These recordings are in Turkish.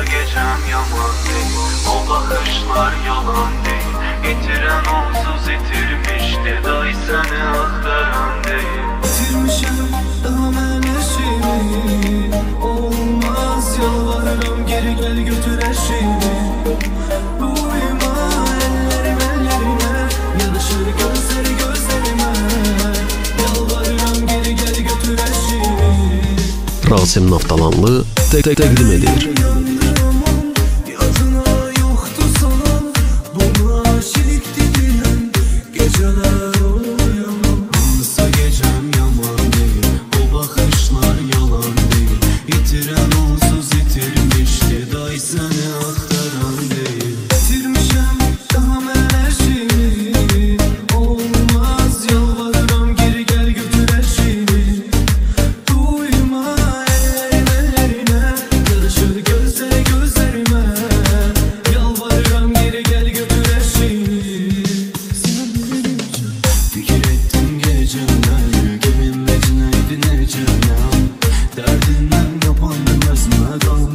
her gecem yaman değil O bakışlar yalan değil İtiren onsuz itirmişti Day seni aktaran değil Bitirmişim daha ben eşimi Olmaz yalvarırım geri gel götür her şeyimi Uyuma ellerim ellerine Yarışır gözleri gözlerime Yalvarırım geri gel götür her şeyimi Rasim Naftalanlı tek tek təqdim edir.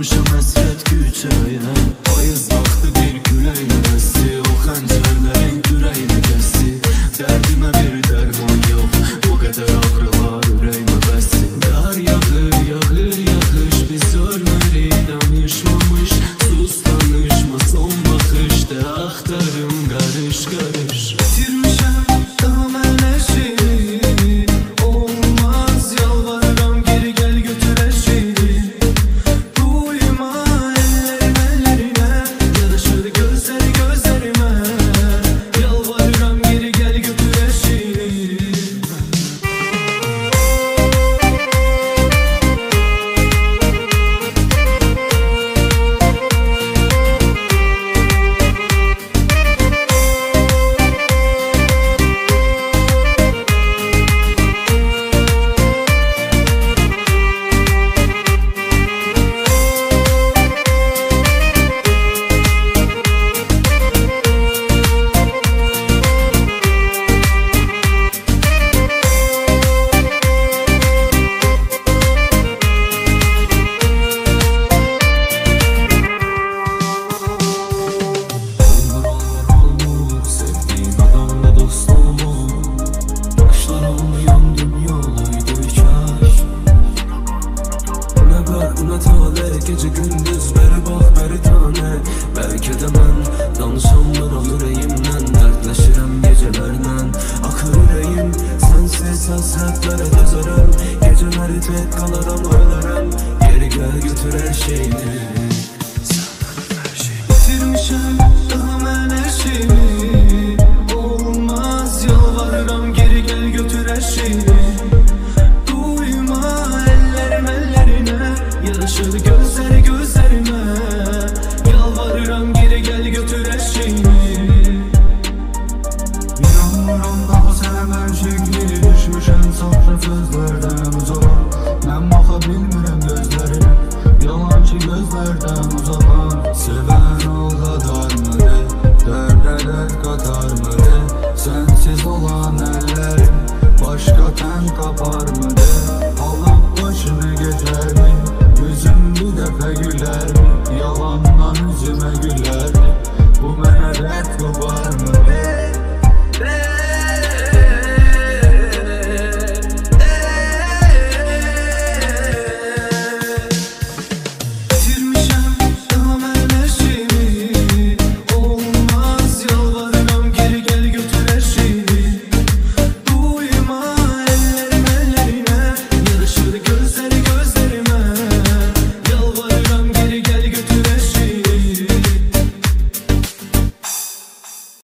Resme Kalmışım hasret küçeye Payız baktı bir küleyle esti O hançerlerin küreğini kesti Derdime bir derman yok. Bu kadar ağrılar yüreğime besti Yar yağır yağır yağış. Biz ölmeli danışmamış Sus tanışma son bakışta Aktarım karış karış Ne tale Gece gündüz beri bak beri tane. Belki de ben Danışanlar yüreğimden Dertleşirem gecelerden. Akır yüreğim Sensiz hasretlere dözerim Geceleri tek kalırım ölerim Geri gel götür her şeyini Bitirmişim Düşmüşəm safra sözlərdən uzağa. Mən baxa bilmirəm gözlərinə Yalancı gözlərdən uzağa. Sevən o qadarmıdır Dərdə dərd qatarmıdır Sənsiz olan əllərim Başqa tən qaparmıdır